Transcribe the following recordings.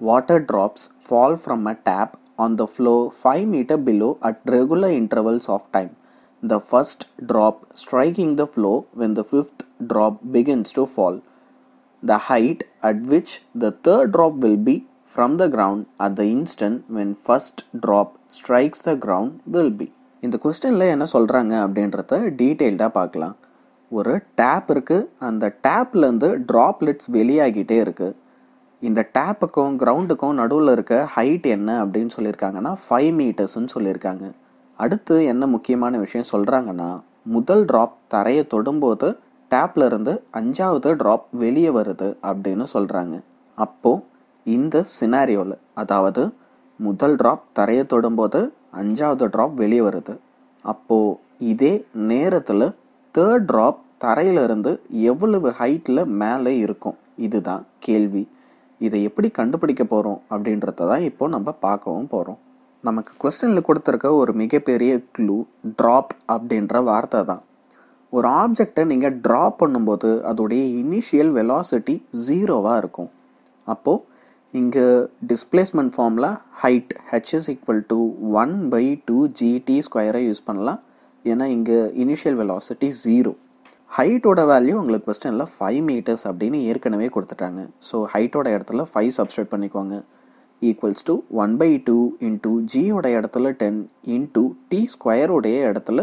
water drops fall from a tap on the floor 5 meter below at regular intervals of time. The first drop striking the floor when the fifth drop begins to fall. The height at which the third drop will be from the ground at the instant when first drop strikes the ground will be. இந்த கொஸ்டினில் என்ன சொல்கிறாங்க அப்படின்றத டீட்டெயில்டாக பார்க்கலாம் ஒரு tape இருக்குது அந்த டேப்லேருந்து ட்ராப்லெட்ஸ் வெளியாகிட்டே இருக்குது இந்த டேப்புக்கும் கிரவுண்டுக்கும் நடுவில் இருக்க ஹைட் என்ன அப்படின்னு சொல்லியிருக்காங்கன்னா ஃபைவ் மீட்டர்ஸ்ன்னு சொல்லியிருக்காங்க. அடுத்து என்ன முக்கியமான விஷயம் சொல்கிறாங்கன்னா முதல் ட்ராப் தரையை தொடும்போது டேப்ல இருந்து அஞ்சாவது ட்ராப் வெளியே வருது அப்படின்னு சொல்கிறாங்க அப்போது இந்த சினாரியோவில் அதாவது முதல் ட்ராப் தரையை தொடும்போது அஞ்சாவது ட்ராப் வெளியே வருது. அப்போது இதே நேரத்தில் தேர்ட் ட்ராப் தரையிலிருந்து எவ்வளவு ஹைட்டில் மேலே இருக்கும்? இதுதான் கேள்வி. இதை எப்படி கண்டுபிடிக்க போகிறோம் அப்படின்றத தான் இப்போ நம்ம பார்க்கவும் போகிறோம் நமக்கு கொஸ்டினில் கொடுத்துருக்க ஒரு மிகப்பெரிய க்ளூ ட்ராப் அப்படின்ற வார்த்தை தான். ஒரு ஆப்ஜெக்டை நீங்கள் ட்ராப் பண்ணும்போது அதோடைய இனிஷியல் வெலாசிட்டி ஜீரோவாக இருக்கும். அப்போது இங்கே டிஸ்பிளேஸ்மெண்ட் ஃபார்மில் height H is equal to one by two G T ஸ்கொயரை யூஸ் பண்ணலாம். ஏன்னா இங்கே இனிஷியல் வெலாசிட்டி ஜீரோ ஹைட்டோட வேல்யூ உங்களுக்கு கொஸ்டினில் ஃபைவ் மீட்டர்ஸ் அப்படின்னு ஏற்கனவே கொடுத்துட்டாங்க. ஸோ ஹைட்டோட இடத்துல ஃபைவ் சப்ஸ்ட்ரேட் பண்ணிக்கோங்க. Equals to one by two into ஜியோட இடத்துல டென் இன்டூ டி ஸ்கொயரோடைய இடத்துல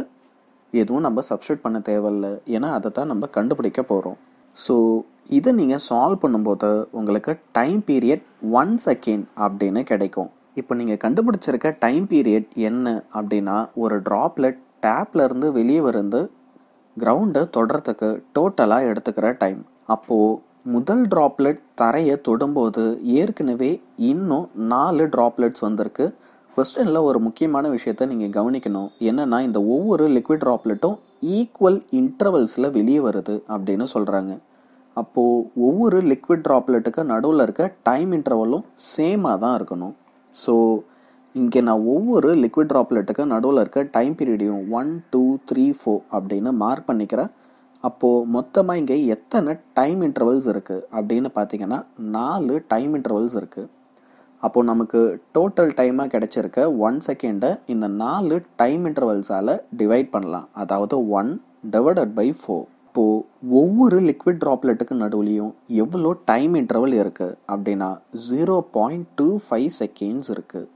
எதுவும் நம்ம சப்ஸ்ட்ரேட் பண்ண தேவையில்ல. ஏன்னா அதை தான் நம்ம கண்டுபிடிக்க போகிறோம் ஸோ இதை நீங்கள் சால்வ் பண்ணும்போது உங்களுக்கு டைம் பீரியட் ஒன் செகண்ட் அப்படின்னு கிடைக்கும். இப்போ நீங்கள் கண்டுபிடிச்சிருக்க டைம் பீரியட் என்ன அப்படின்னா ஒரு ட்ராப்லெட் டேப்லேருந்து வெளியே வந்து கிரவுண்டை தொடுறதுக்கு டோட்டலாக எடுத்துக்கிற டைம் அப்போது முதல் ட்ராப்லெட் தரையை தொடும்போது ஏற்கனவே இன்னும் நாலு ட்ராப்லெட்ஸ் வந்திருக்கு. கொஸ்டினில் ஒரு முக்கியமான விஷயத்தை நீங்கள் கவனிக்கணும். என்னென்னா இந்த ஒவ்வொரு லிக்விட் ட்ராப்லெட்டும் ஈக்குவல் இன்டர்வல்ஸில் வெளியே வருது அப்படின்னு சொல்கிறாங்க அப்போது ஒவ்வொரு லிக்விட் ட்ராப்லெட்டுக்கு நடுவில் இருக்க டைம் இன்டர்வலும் சேமாக தான் இருக்கணும். ஸோ இங்கே நான் ஒவ்வொரு லிக்விட் ட்ராப்லெட்டுக்கு நடுவில் இருக்க டைம் பீரியடையும் ஒன் டூ த்ரீ ஃபோர் அப்படின்னு மார்க் பண்ணிக்கிறேன் அப்போது மொத்தமாக இங்கே எத்தனை டைம் இன்டர்வல்ஸ் இருக்குது அப்படின்னு பார்த்தீங்கன்னா நாலு டைம் இன்டர்வல்ஸ் இருக்குது அப்போது நமக்கு டோட்டல் டைமாக கிடைச்சிருக்க ஒன் செகண்டை இந்த நாலு டைம் இன்டர்வல்ஸால் டிவைட் பண்ணலாம். அதாவது ஒன் டிவைடட் பை ஃபோர் இப்போது ஒவ்வொரு லிக்விட் ட்ராப்லெட்டுக்கு நடுவுலையும் எவ்வளோ டைம் இன்டர்வல் இருக்குது அப்படின்னா zero point two five seconds இருக்குது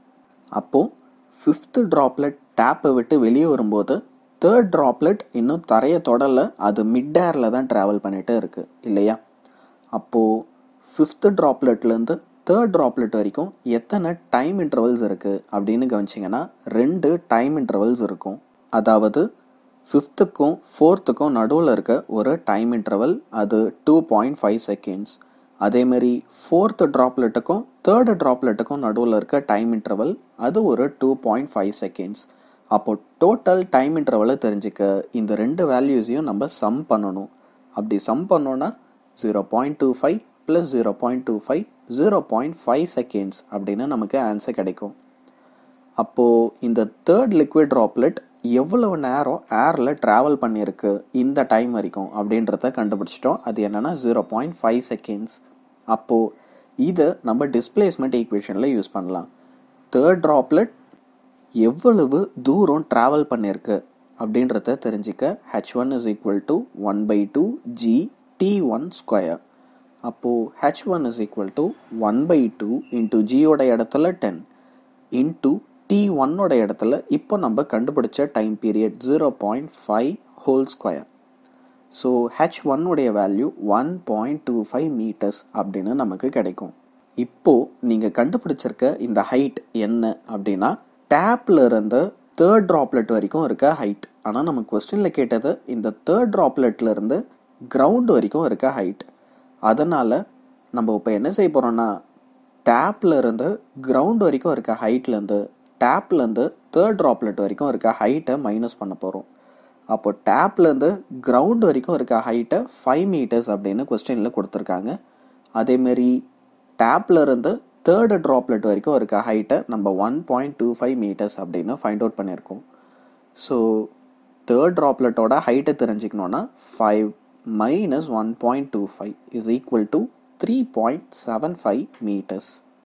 அப்போது ஃபிஃப்த்து ட்ராப்லெட் டேப்பை விட்டு வெளியே வரும்போது தேர்ட் ட்ராப்லெட் இன்னும் தரையை தொடலை அது மிட் ஏரில் தான் ட்ராவல் பண்ணிகிட்டே இருக்குது இல்லையா? அப்போது ஃபிஃப்த்து ட்ராப்லெட்லேருந்து தேர்ட் ட்ராப்லெட் வரைக்கும் எத்தனை டைம் இன்டர்வல்ஸ் இருக்குது அப்படின்னு கவனிச்சிங்கன்னா ரெண்டு டைம் இன்டர்வல்ஸ் இருக்கும். அதாவது ஃபிஃப்த்துக்கும் ஃபோர்த்துக்கும் நடுவில் இருக்க ஒரு டைம் இன்டர்வல் அது டூ பாயிண்ட் ஃபைவ் செகண்ட்ஸ் அதேமாரி ஃபோர்த்து ட்ராப்லெட்டுக்கும் தேர்டு ட்ராப்லெட்டுக்கும் நடுவில் இருக்க டைம் இன்டர்வல் அது ஒரு டூ பாயிண்ட் ஃபைவ் செகண்ட்ஸ் அப்போது டோட்டல் டைம் இன்டர்வலை தெரிஞ்சுக்க இந்த ரெண்டு வேல்யூஸையும் நம்ம சம் பண்ணணும். அப்படி சம் பண்ணோன்னா zero point two five plus zero point two five zero point five seconds அப்படின்னு நமக்கு ஆன்சர் கிடைக்கும். அப்போது இந்த தேர்ட் லிக்விட் ட்ராப்லெட் எவ்வளவு நேரம் ஏரில் ட்ராவல் பண்ணியிருக்கு இந்த டைம் வரைக்கும் அப்படின்றத கண்டுபிடிச்சிட்டோம். அது என்னென்னா ஜீரோ பாயிண்ட் ஃபைவ் செகண்ட்ஸ் அப்போது இதை நம்ம டிஸ்பிளேஸ்மெண்ட் ஈக்குவேஷனில் யூஸ் பண்ணலாம். தேர்ட் ட்ராப்லெட் எவ்வளவு தூரம் ட்ராவல் பண்ணியிருக்கு அப்படின்றத தெரிஞ்சுக்க H one is equal to one by two G T one square அப்போது H one is equal to one by two into ஜியோட இடத்துல டென் இன்ட்டு டி ஒன்னோட இடத்துல இப்போ நம்ம கண்டுபிடிச்ச time period zero point five whole square so H ஒன்னுடைய value one point two five metres அப்படின்னு நமக்கு கிடைக்கும். இப்போது நீங்கள் கண்டுபிடிச்சிருக்க இந்த ஹைட் என்ன அப்படின்னா டேப்பில் இருந்து தேர்ட் ட்ராப்லெட் வரைக்கும் இருக்க ஹைட் ஆனால் நம்ம கொஸ்டினில் கேட்டது இந்த தேர்ட் ட்ராப்லெட்ல இருந்து கிரவுண்ட் வரைக்கும் இருக்க ஹைட் அதனால் நம்ம இப்போ என்ன செய்ய போகிறோன்னா டேப்ல இருந்து கிரவுண்ட் வரைக்கும் இருக்க ஹைட்லேருந்து டேப்லேருந்து தேர்ட் ட்ராப்லெட் வரைக்கும் இருக்க ஹைட்டை மைனஸ் பண்ண போகிறோம் அப்போ டேப்லேருந்து கிரவுண்ட் வரைக்கும் இருக்க ஹைட்டை ஃபைவ் மீட்டர்ஸ் அப்படின்னு கொஸ்டினில் கொடுத்துருக்காங்க. அதேமாரி டேப்லேருந்து தேர்டு ட்ராப்லெட் வரைக்கும் இருக்க ஹைட்டை நம்ம one point two five metres அப்படின்னு ஃபைண்ட் அவுட் பண்ணியிருக்கோம். ஸோ தேர்ட் ட்ராப்லெட்டோட ஹைட்டை தெரிஞ்சுக்கணுன்னா five minus one point two five is equal to three point seven five metres